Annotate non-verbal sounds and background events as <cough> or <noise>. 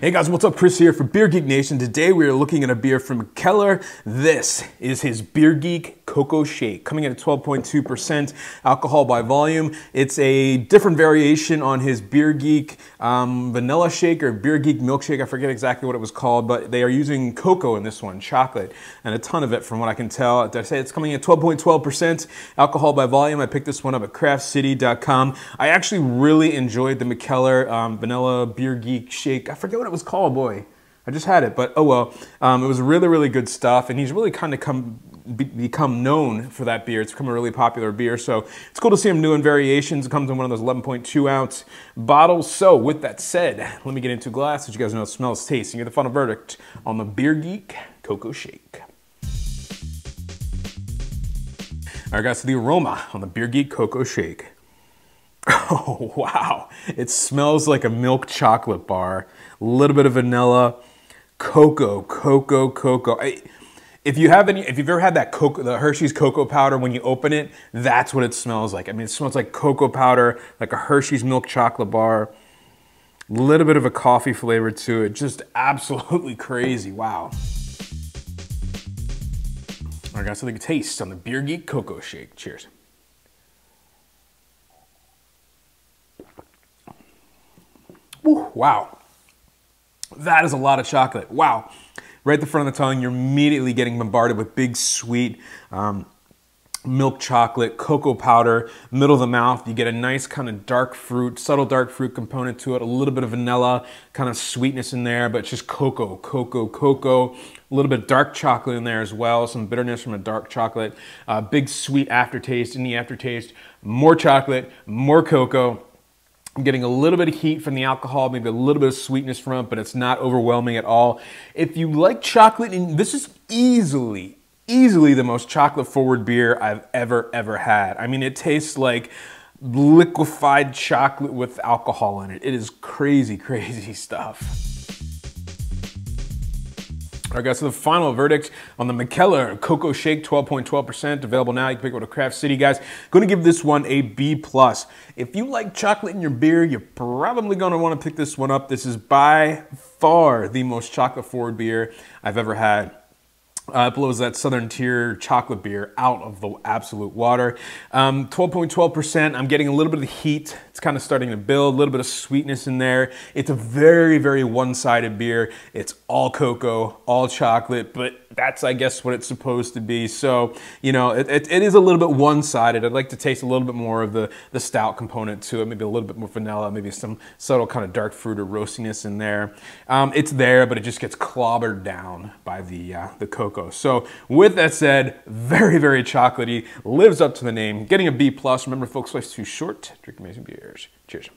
Hey guys, what's up? Chris here for Beer Geek Nation. Today we are looking at a beer from Keller. This is his Beer Geek Cocoa Shake, coming in at 12.2% alcohol by volume. It's a different variation on his Beer Geek um, Vanilla Shake or Beer Geek Milkshake. I forget exactly what it was called, but they are using cocoa in this one, chocolate, and a ton of it from what I can tell. Did I say it's coming at 12.12% alcohol by volume? I picked this one up at craftcity.com. I actually really enjoyed the Mikkeller um, Vanilla Beer Geek Shake. I forget what it was called, boy. I just had it, but oh well. Um, it was really, really good stuff, and he's really kind of come be, become known for that beer. It's become a really popular beer, so it's cool to see him doing variations. It comes in one of those 11.2 ounce bottles. So with that said, let me get into a glass so you guys know smells, tastes, and get the final verdict on the Beer Geek Cocoa Shake. All right, guys, so the aroma on the Beer Geek Cocoa Shake. <laughs> Oh, wow. It smells like a milk chocolate bar. A little bit of vanilla, cocoa, cocoa, cocoa. I, if you have any, if you've ever had that cocoa, the Hershey's cocoa powder, when you open it, that's what it smells like. I mean, it smells like cocoa powder, like a Hershey's milk chocolate bar. A little bit of a coffee flavor to it. Just absolutely crazy. Wow. All right, guys, so the taste on the Beer Geek Cocoa Shake. Cheers. Wow. That is a lot of chocolate. Wow. Right at the front of the tongue, you're immediately getting bombarded with big, sweet um, milk chocolate, cocoa powder, middle of the mouth. You get a nice kind of dark fruit, subtle dark fruit component to it, a little bit of vanilla, kind of sweetness in there, but just cocoa, cocoa, cocoa. A little bit of dark chocolate in there as well, some bitterness from a dark chocolate. Uh, big sweet aftertaste in the aftertaste. More chocolate, more cocoa I'm getting a little bit of heat from the alcohol, maybe a little bit of sweetness from it, but it's not overwhelming at all. If you like chocolate, and this is easily, easily the most chocolate forward beer I've ever, ever had. I mean, it tastes like liquefied chocolate with alcohol in it. It is crazy, <laughs> crazy stuff. All right, guys, so the final verdict on the Mikkeller Cocoa Shake, 12.12%, available now. You can pick it up at Craft City, guys. Going to give this one a B+. plus. If you like chocolate in your beer, you're probably going to want to pick this one up. This is by far the most chocolate-forward beer I've ever had. Uh, blows that Southern Tier chocolate beer out of the absolute water. 12.12%, um, I'm getting a little bit of heat. It's kind of starting to build, a little bit of sweetness in there. It's a very, very one-sided beer. It's all cocoa, all chocolate, but that's, I guess, what it's supposed to be. So, you know, it, it, it is a little bit one-sided. I'd like to taste a little bit more of the, the stout component to it, maybe a little bit more vanilla, maybe some subtle kind of dark fruit or roastiness in there. Um, it's there, but it just gets clobbered down by the, uh, the cocoa. So with that said, very, very chocolatey, lives up to the name, getting a B+. plus. Remember, folks, life's too short. Drink amazing beers. Cheers.